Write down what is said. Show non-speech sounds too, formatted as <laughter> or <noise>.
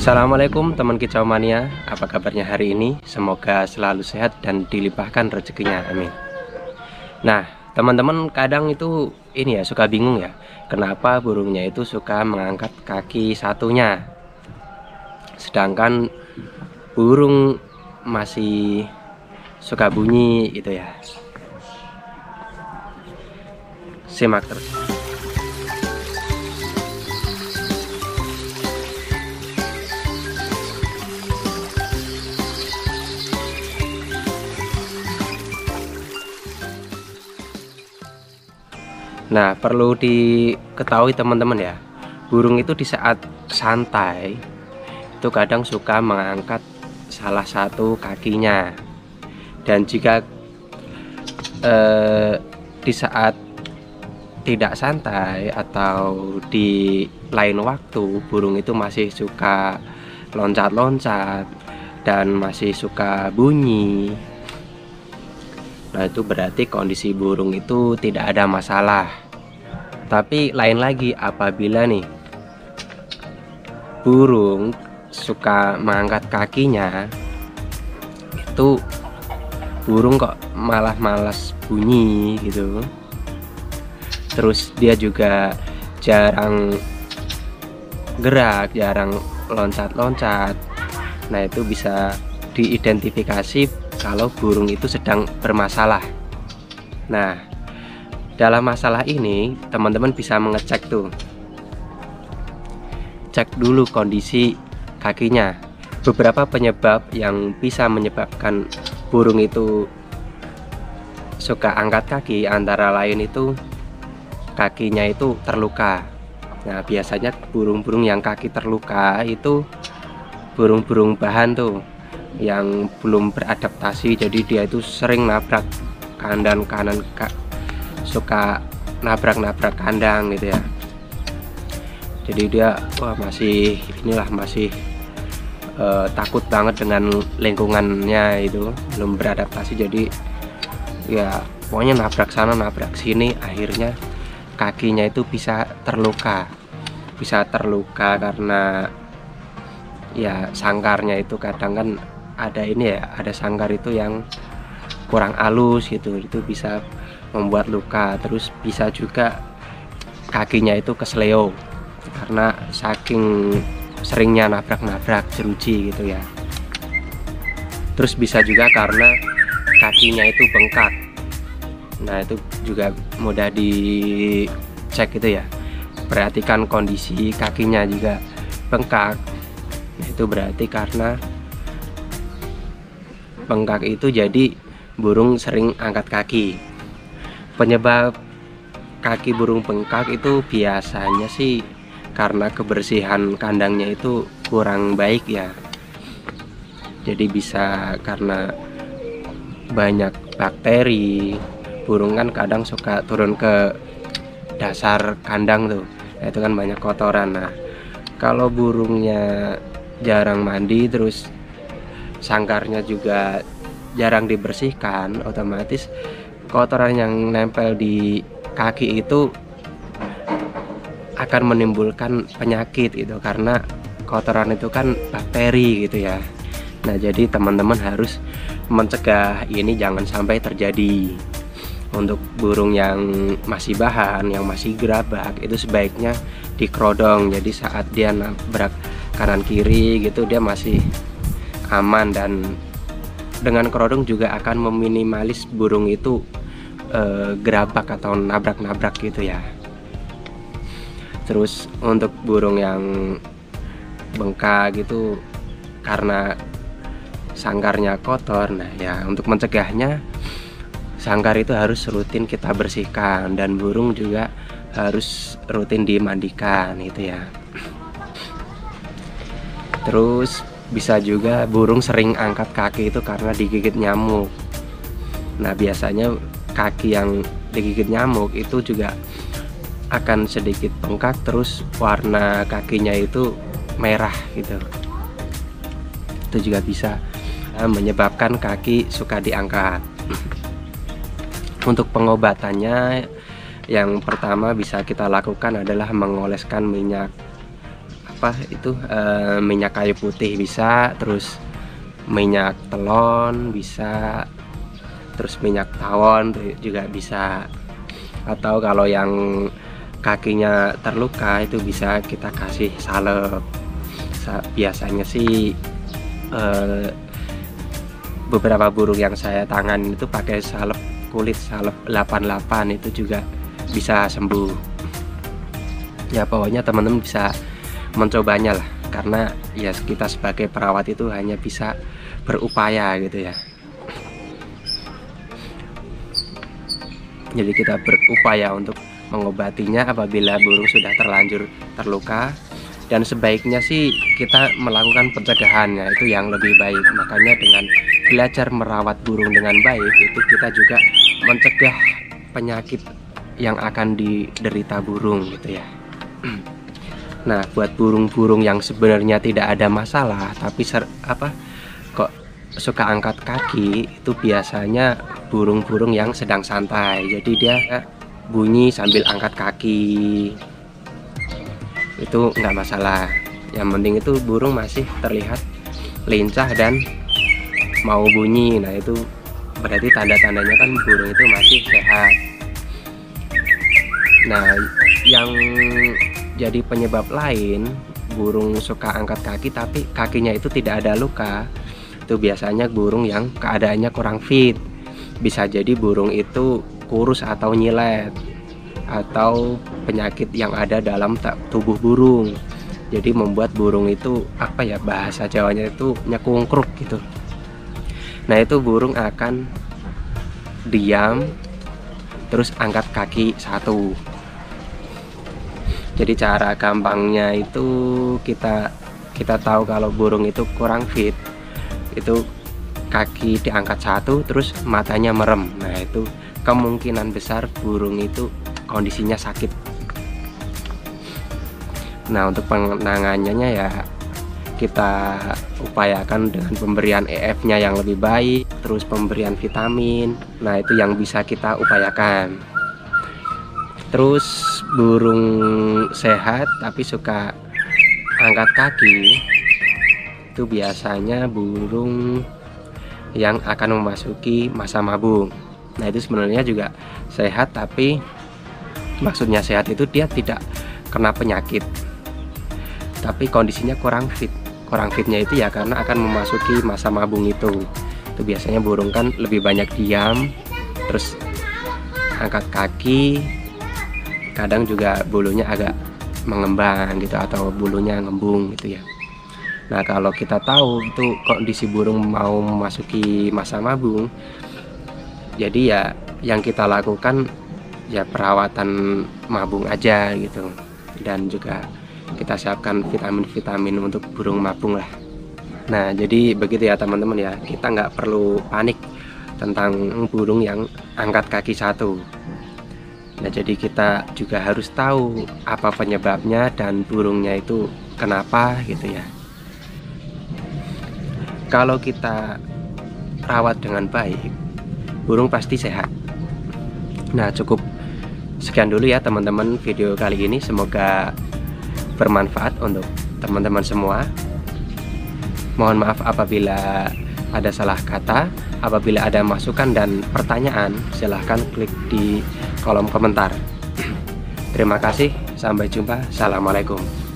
Assalamualaikum teman kicau mania. Apa kabarnya hari ini? Semoga selalu sehat dan dilimpahkan rezekinya. Amin. Nah teman-teman kadang itu Ini ya suka bingung ya. Kenapa burungnya itu suka mengangkat kaki satunya? Sedangkan burung masih suka bunyi gitu ya. Simak terus Nah, perlu diketahui teman-teman ya, burung itu di saat santai itu kadang suka mengangkat salah satu kakinya. Dan jika eh, di saat tidak santai atau di lain waktu burung itu masih suka loncat-loncat dan masih suka bunyi. Nah itu berarti kondisi burung itu tidak ada masalah Tapi lain lagi apabila nih Burung suka mengangkat kakinya Itu burung kok malah malas bunyi gitu Terus dia juga jarang gerak, jarang loncat-loncat Nah itu bisa diidentifikasi kalau burung itu sedang bermasalah. Nah, dalam masalah ini teman-teman bisa mengecek tuh. Cek dulu kondisi kakinya. Beberapa penyebab yang bisa menyebabkan burung itu suka angkat kaki antara lain itu kakinya itu terluka. Nah, biasanya burung-burung yang kaki terluka itu burung-burung bahan tuh yang belum beradaptasi jadi dia itu sering nabrak kanan kak suka nabrak-nabrak kandang gitu ya. Jadi dia wah masih inilah masih uh, takut banget dengan lingkungannya itu belum beradaptasi. Jadi ya pokoknya nabrak sana nabrak sini akhirnya kakinya itu bisa terluka. Bisa terluka karena ya sangkarnya itu kadang kan ada ini ya ada sanggar itu yang kurang halus gitu. Itu bisa membuat luka. Terus bisa juga kakinya itu kesleo karena saking seringnya nabrak-nabrak jeruji gitu ya. Terus bisa juga karena kakinya itu bengkak. Nah itu juga mudah dicek gitu ya. Perhatikan kondisi kakinya juga bengkak. Itu berarti karena bengkak itu jadi burung sering angkat kaki penyebab kaki burung bengkak itu biasanya sih karena kebersihan kandangnya itu kurang baik ya. Jadi bisa karena banyak bakteri. Burung kan kadang suka turun ke dasar kandang tuh. Nah, itu kan banyak kotoran. Nah kalau burungnya jarang mandi terus sangkarnya juga jarang dibersihkan otomatis kotoran yang nempel di kaki itu akan menimbulkan penyakit itu karena kotoran itu kan bakteri gitu ya. Nah jadi teman-teman harus mencegah ini jangan sampai terjadi. Untuk burung yang masih bahan yang masih gerabak itu sebaiknya dikerodong. Jadi saat dia nabrak kanan kiri gitu dia masih aman dan dengan kerodong juga akan meminimalis burung itu e, gerabak atau nabrak-nabrak gitu ya. Terus untuk burung yang bengkak gitu karena sangkarnya kotor nah ya untuk mencegahnya sangkar itu harus rutin kita bersihkan dan burung juga harus rutin dimandikan gitu ya. Terus bisa juga burung sering angkat kaki itu karena digigit nyamuk. Nah biasanya kaki yang digigit nyamuk itu juga akan sedikit bengkak terus warna kakinya itu merah gitu. Itu juga bisa eh, menyebabkan kaki suka diangkat. <clears throat> Untuk pengobatannya yang pertama bisa kita lakukan adalah mengoleskan minyak apa itu uh, minyak kayu putih bisa terus minyak telon bisa terus minyak tawon juga bisa. Atau kalau yang kakinya terluka itu bisa kita kasih salep. Biasanya sih uh, beberapa burung yang saya tangan itu pakai salep kulit salep 88 itu juga bisa sembuh. Ya pokoknya teman-teman bisa mencobanya lah. Karena ya kita sebagai perawat itu hanya bisa berupaya gitu ya. Jadi kita berupaya untuk mengobatinya apabila burung sudah terlanjur terluka. Dan sebaiknya sih kita melakukan pencegahannya itu yang lebih baik. Makanya dengan belajar merawat burung dengan baik itu kita juga mencegah penyakit yang akan diderita burung gitu ya <clears throat> nah buat burung-burung yang sebenarnya tidak ada masalah tapi ser apa kok suka angkat kaki itu biasanya burung-burung yang sedang santai. Jadi dia bunyi sambil angkat kaki. Itu nggak masalah. Yang penting itu burung masih terlihat lincah dan mau bunyi. Nah itu berarti tanda-tandanya kan burung itu masih sehat. Nah yang jadi penyebab lain burung suka angkat kaki tapi kakinya itu tidak ada luka. Itu biasanya burung yang keadaannya kurang fit. Bisa jadi burung itu kurus atau nyilet atau penyakit yang ada dalam tubuh burung. Jadi membuat burung itu apa ya bahasa Jawanya itu nyekungkruk gitu. Nah itu burung akan diam terus angkat kaki satu jadi cara gampangnya itu kita kita tahu kalau burung itu kurang fit. Itu kaki diangkat satu terus matanya merem. Nah itu kemungkinan besar burung itu kondisinya sakit. Nah untuk penanganannya ya kita upayakan dengan pemberian EF nya yang lebih baik terus pemberian vitamin. Nah itu yang bisa kita upayakan terus burung sehat tapi suka angkat kaki. Itu biasanya burung yang akan memasuki masa mabung. Nah itu sebenarnya juga sehat tapi maksudnya sehat itu dia tidak kena penyakit. Tapi kondisinya kurang fit. Kurang fitnya itu ya karena akan memasuki masa mabung itu. Itu biasanya burung kan lebih banyak diam terus angkat kaki kadang juga bulunya agak mengembang gitu atau bulunya ngembung gitu ya. Nah kalau kita tahu itu kondisi burung mau memasuki masa mabung Jadi ya yang kita lakukan ya perawatan mabung aja gitu. Dan juga kita siapkan vitamin-vitamin untuk burung mabung lah. Nah jadi begitu ya teman-teman ya. Kita nggak perlu panik tentang burung yang angkat kaki satu nah jadi kita juga harus tahu apa penyebabnya dan burungnya itu kenapa gitu ya. Kalau kita rawat dengan baik burung pasti sehat. Nah cukup sekian dulu ya teman-teman video kali ini. Semoga bermanfaat untuk teman-teman semua. Mohon maaf apabila ada salah kata apabila ada masukan dan pertanyaan silahkan klik di kolom komentar. <clears throat> Terima kasih sampai jumpa. Assalamualaikum